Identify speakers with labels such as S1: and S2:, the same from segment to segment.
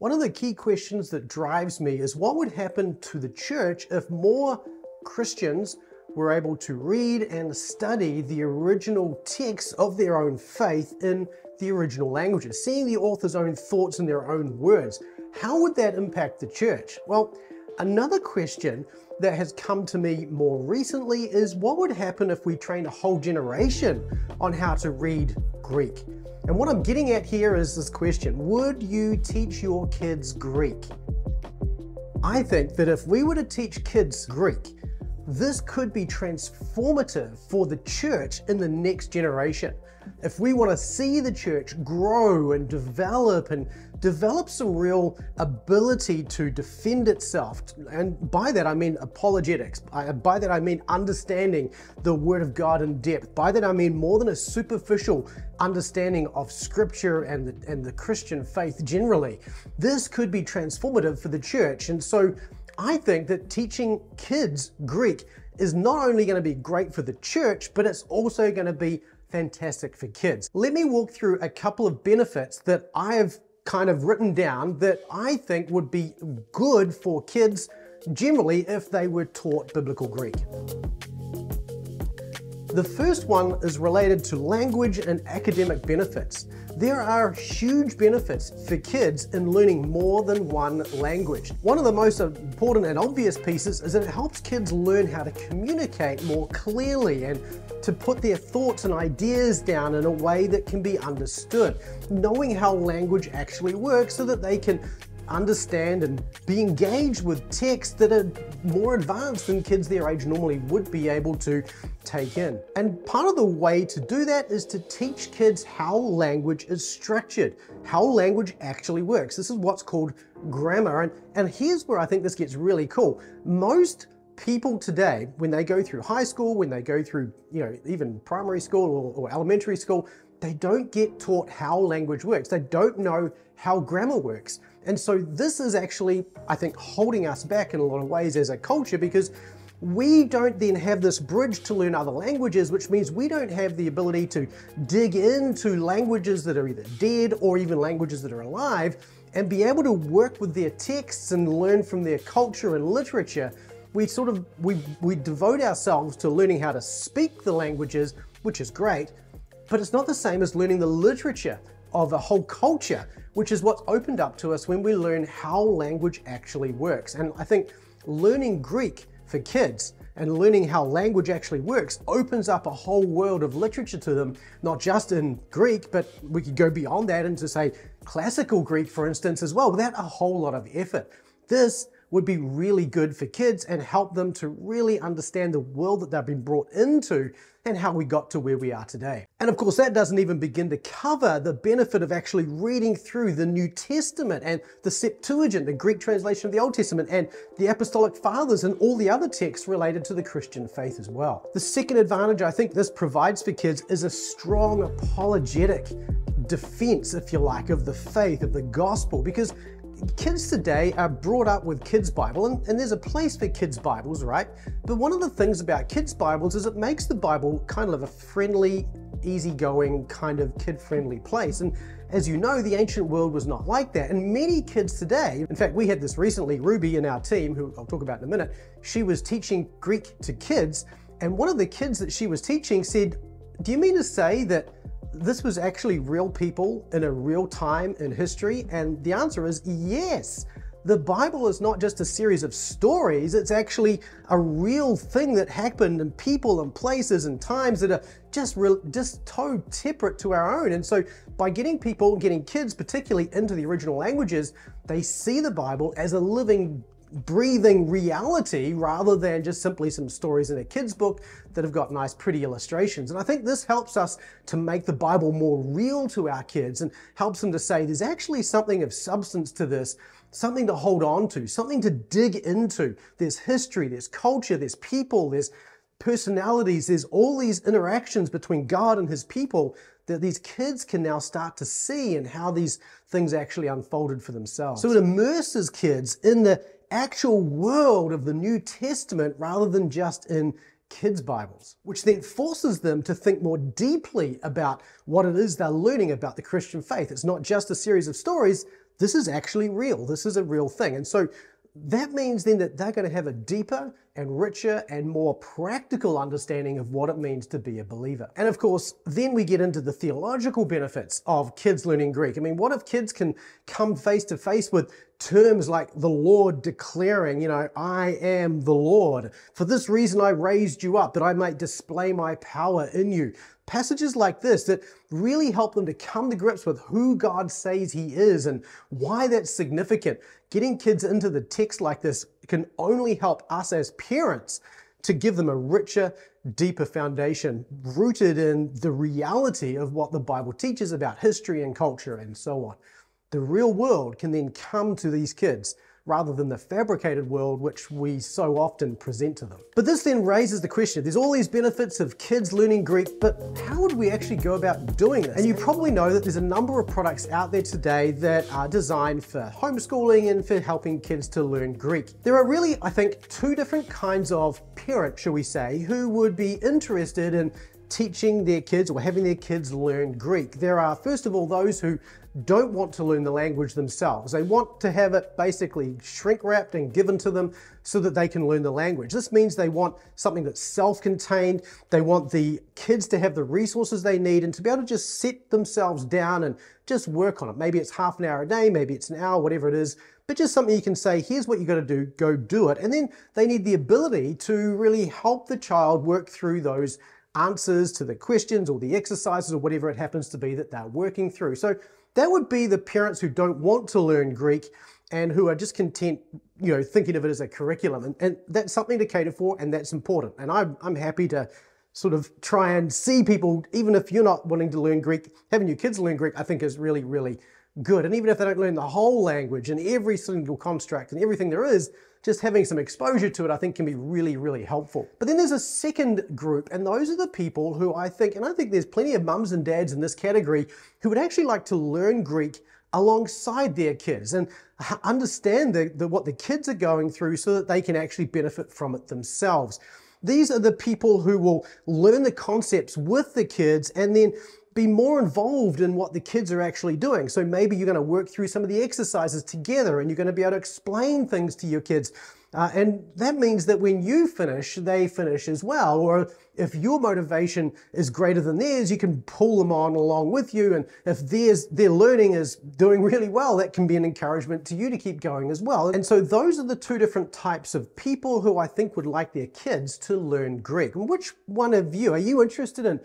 S1: One of the key questions that drives me is what would happen to the church if more Christians were able to read and study the original texts of their own faith in the original languages, seeing the author's own thoughts in their own words. How would that impact the church? Well, another question that has come to me more recently is what would happen if we trained a whole generation on how to read Greek? And what I'm getting at here is this question Would you teach your kids Greek? I think that if we were to teach kids Greek, this could be transformative for the church in the next generation. If we want to see the church grow and develop and develop some real ability to defend itself, and by that I mean apologetics, by that I mean understanding the Word of God in depth, by that I mean more than a superficial understanding of Scripture and the, and the Christian faith generally, this could be transformative for the church. And so I think that teaching kids Greek is not only going to be great for the church, but it's also going to be fantastic for kids. Let me walk through a couple of benefits that I have kind of written down that I think would be good for kids generally if they were taught biblical Greek. The first one is related to language and academic benefits. There are huge benefits for kids in learning more than one language. One of the most important and obvious pieces is that it helps kids learn how to communicate more clearly and to put their thoughts and ideas down in a way that can be understood. Knowing how language actually works so that they can understand and be engaged with texts that are more advanced than kids their age normally would be able to take in. And part of the way to do that is to teach kids how language is structured, how language actually works. This is what's called grammar. And, and here's where I think this gets really cool. Most people today, when they go through high school, when they go through, you know, even primary school or, or elementary school, they don't get taught how language works. They don't know how grammar works. And so this is actually, I think, holding us back in a lot of ways as a culture because we don't then have this bridge to learn other languages, which means we don't have the ability to dig into languages that are either dead or even languages that are alive and be able to work with their texts and learn from their culture and literature. We sort of, we, we devote ourselves to learning how to speak the languages, which is great, but it's not the same as learning the literature of a whole culture, which is what's opened up to us when we learn how language actually works. And I think learning Greek for kids and learning how language actually works opens up a whole world of literature to them, not just in Greek, but we could go beyond that into, say, classical Greek, for instance, as well, without a whole lot of effort. This would be really good for kids and help them to really understand the world that they've been brought into and how we got to where we are today. And of course, that doesn't even begin to cover the benefit of actually reading through the New Testament and the Septuagint, the Greek translation of the Old Testament, and the Apostolic Fathers and all the other texts related to the Christian faith as well. The second advantage I think this provides for kids is a strong apologetic defense, if you like, of the faith, of the gospel, because kids today are brought up with kids' Bible, and, and, there's a place for kids' Bibles, right? But one of the things about kids' Bibles is it makes the Bible kind of a friendly, easygoing, kind of kid-friendly place. And as you know, the ancient world was not like that. And many kids today, in fact, we had this recently, Ruby in our team, who I'll talk about in a minute, she was teaching Greek to kids. And one of the kids that she was teaching said, do you mean to say that this was actually real people in a real time in history? And the answer is yes. The Bible is not just a series of stories, it's actually a real thing that happened in people and places and times that are just real, just so separate to our own. And so by getting people, getting kids particularly into the original languages, they see the Bible as a living breathing reality rather than just simply some stories in a kid's book that have got nice pretty illustrations. And I think this helps us to make the Bible more real to our kids and helps them to say there's actually something of substance to this, something to hold on to, something to dig into. There's history, there's culture, there's people, there's personalities, there's all these interactions between God and his people that these kids can now start to see and how these things actually unfolded for themselves. So it immerses kids in the actual world of the New Testament rather than just in kids' Bibles, which then forces them to think more deeply about what it is they're learning about the Christian faith. It's not just a series of stories, this is actually real. This is a real thing. And so that means then that they're going to have a deeper and richer and more practical understanding of what it means to be a believer. And of course, then we get into the theological benefits of kids learning Greek. I mean, what if kids can come face to face with terms like the Lord declaring, you know, I am the Lord. For this reason I raised you up, that I might display my power in you. Passages like this that really help them to come to grips with who God says He is and why that's significant. Getting kids into the text like this can only help us as parents to give them a richer, deeper foundation rooted in the reality of what the Bible teaches about history and culture and so on. The real world can then come to these kids rather than the fabricated world which we so often present to them. But this then raises the question, there's all these benefits of kids learning Greek, but how would we actually go about doing this? And you probably know that there's a number of products out there today that are designed for homeschooling and for helping kids to learn Greek. There are really, I think, two different kinds of parent, shall we say, who would be interested in teaching their kids or having their kids learn Greek. There are, first of all, those who don't want to learn the language themselves. They want to have it basically shrink wrapped and given to them so that they can learn the language. This means they want something that's self contained. They want the kids to have the resources they need and to be able to just sit themselves down and just work on it. Maybe it's half an hour a day, maybe it's an hour, whatever it is, but just something you can say, here's what you got to do, go do it. And then they need the ability to really help the child work through those answers to the questions or the exercises or whatever it happens to be that they're working through. So that would be the parents who don't want to learn Greek and who are just content, you know, thinking of it as a curriculum. And, and that's something to cater for and that's important. And I'm, I'm happy to sort of try and see people, even if you're not wanting to learn Greek, having your kids learn Greek, I think is really, really good. And even if they don't learn the whole language and every single construct and everything there is, just having some exposure to it, I think can be really, really helpful. But then there's a second group, and those are the people who I think, and I think there's plenty of mums and dads in this category who would actually like to learn Greek alongside their kids and understand the, the, what the kids are going through so that they can actually benefit from it themselves. These are the people who will learn the concepts with the kids and then be more involved in what the kids are actually doing. So maybe you're going to work through some of the exercises together and you're going to be able to explain things to your kids. Uh, and that means that when you finish, they finish as well. Or if your motivation is greater than theirs, you can pull them on along with you. And if theirs, their learning is doing really well, that can be an encouragement to you to keep going as well. And so those are the two different types of people who I think would like their kids to learn Greek. And which one of you, are you interested in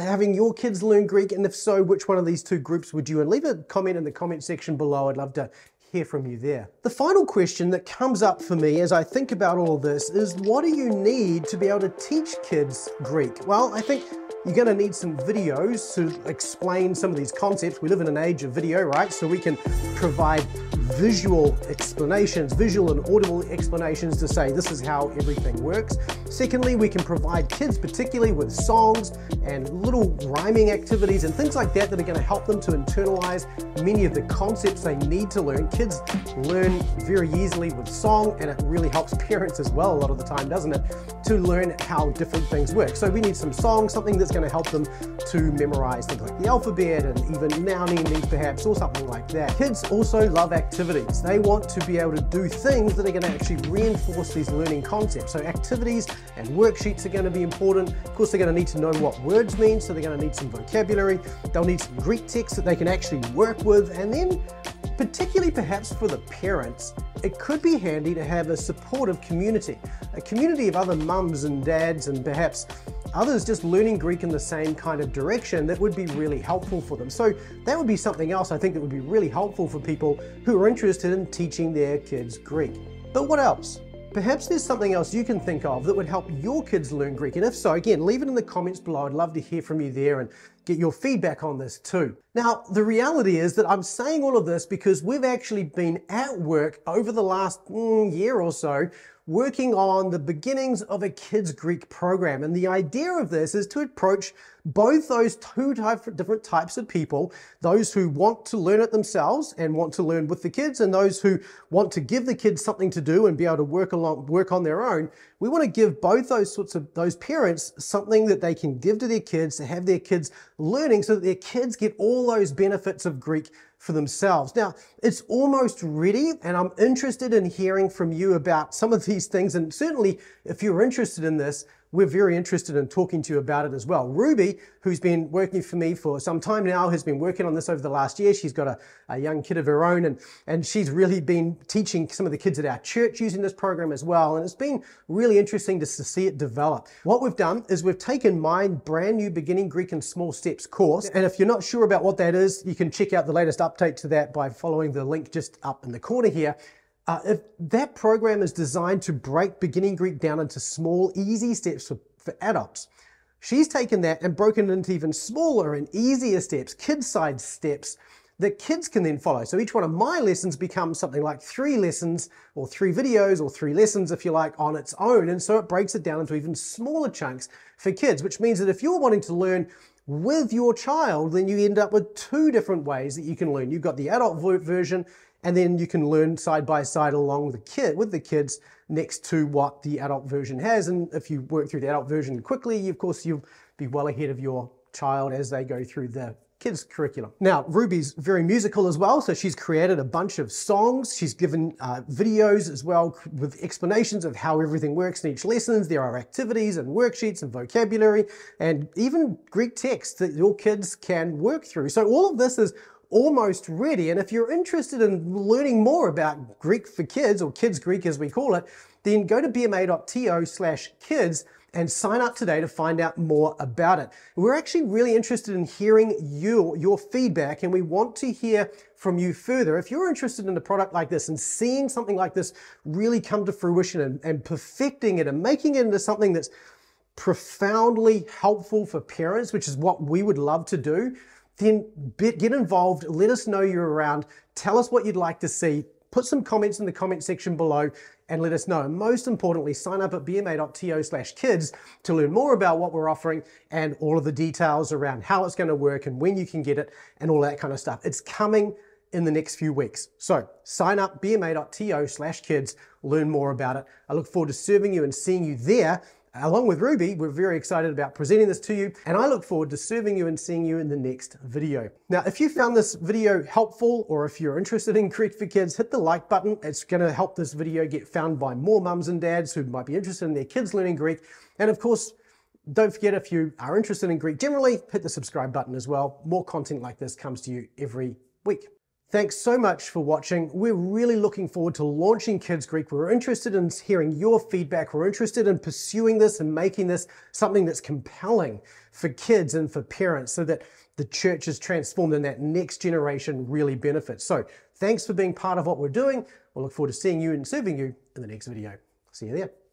S1: having your kids learn Greek? And if so, which one of these two groups would you? And leave a comment in the comment section below. I'd love to hear from you there. The final question that comes up for me as I think about all this is what do you need to be able to teach kids Greek? Well, I think you're going to need some videos to explain some of these concepts. We live in an age of video, right? So we can provide visual explanations, visual and audible explanations to say this is how everything works. Secondly, we can provide kids particularly with songs and little rhyming activities and things like that that are going to help them to internalize many of the concepts they need to learn. Kids learn very easily with song and it really helps parents as well a lot of the time, doesn't it, to learn how different things work. So we need some songs, something that's going to help them to memorize things like the alphabet and even noun endings perhaps or something like that. Kids also love activities activities. They want to be able to do things that are going to actually reinforce these learning concepts. So activities and worksheets are going to be important. Of course, they're going to need to know what words mean, so they're going to need some vocabulary. They'll need some Greek text that they can actually work with. And then, particularly perhaps for the parents, it could be handy to have a supportive community, a community of other mums and dads and perhaps others just learning Greek in the same kind of direction that would be really helpful for them. So that would be something else I think that would be really helpful for people who are interested in teaching their kids Greek. But what else? Perhaps there's something else you can think of that would help your kids learn Greek. And if so, again, leave it in the comments below. I'd love to hear from you there and get your feedback on this too. Now, the reality is that I'm saying all of this because we've actually been at work over the last mm, year or so working on the beginnings of a kids Greek program. And the idea of this is to approach both those two type, different types of people, those who want to learn it themselves and want to learn with the kids, and those who want to give the kids something to do and be able to work along, work on their own. We want to give both those sorts of those parents something that they can give to their kids to have their kids learning so that their kids get all those benefits of Greek for themselves. Now, it's almost ready, and I'm interested in hearing from you about some of these things. And certainly, if you're interested in this, we're very interested in talking to you about it as well. Ruby, who's been working for me for some time now, has been working on this over the last year. She's got a, a young kid of her own, and, and she's really been teaching some of the kids at our church using this program as well. And it's been really interesting to see it develop. What we've done is we've taken my brand new Beginning Greek in Small Steps course. And if you're not sure about what that is, you can check out the latest update to that by following the link just up in the corner here. Uh, if that program is designed to break beginning Greek down into small, easy steps for, for adults. She's taken that and broken it into even smaller and easier steps, kid-sized steps that kids can then follow. So each one of my lessons becomes something like three lessons or three videos or three lessons, if you like, on its own. And so it breaks it down into even smaller chunks for kids, which means that if you're wanting to learn with your child, then you end up with two different ways that you can learn. You've got the adult version and then you can learn side by side along with the kid with the kids next to what the adult version has. And if you work through the adult version quickly of course you'll be well ahead of your child as they go through the kids curriculum. Now Ruby's very musical as well so she's created a bunch of songs. She's given uh, videos as well with explanations of how everything works in each lessons. There are activities and worksheets and vocabulary and even Greek text that your kids can work through. So all of this is almost ready. And if you're interested in learning more about Greek for kids, or Kids Greek as we call it, then go to bma.to slash kids and sign up today to find out more about it. We're actually really interested in hearing you, your feedback, and we want to hear from you further. If you're interested in a product like this and seeing something like this really come to fruition and, and perfecting it and making it into something that's profoundly helpful for parents, which is what we would love to do, then get involved, let us know you're around, tell us what you'd like to see, put some comments in the comment section below and let us know. Most importantly, sign up at bma.to slash kids to learn more about what we're offering and all of the details around how it's going to work and when you can get it and all that kind of stuff. It's coming in the next few weeks. So sign up bma.to slash kids, learn more about it. I look forward to serving you and seeing you there. Along with Ruby, we're very excited about presenting this to you, and I look forward to serving you and seeing you in the next video. Now, if you found this video helpful, or if you're interested in Greek for Kids, hit the like button. It's gonna help this video get found by more mums and dads who might be interested in their kids learning Greek. And of course, don't forget if you are interested in Greek generally, hit the subscribe button as well. More content like this comes to you every week. Thanks so much for watching. We're really looking forward to launching Kids Greek. We're interested in hearing your feedback. We're interested in pursuing this and making this something that's compelling for kids and for parents so that the church is transformed and that next generation really benefits. So thanks for being part of what we're doing. We'll look forward to seeing you and serving you in the next video. See you there.